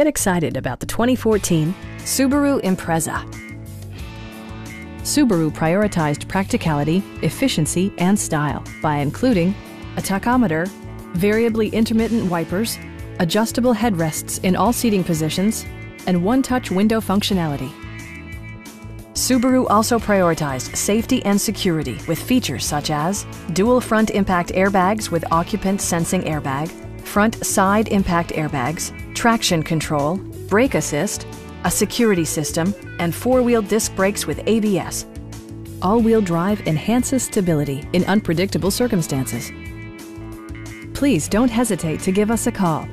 Get excited about the 2014 Subaru Impreza. Subaru prioritized practicality, efficiency, and style by including a tachometer, variably intermittent wipers, adjustable headrests in all seating positions, and one-touch window functionality. Subaru also prioritized safety and security with features such as dual front impact airbags with occupant sensing airbag, front side impact airbags, traction control, brake assist, a security system, and four-wheel disc brakes with ABS. All-wheel drive enhances stability in unpredictable circumstances. Please don't hesitate to give us a call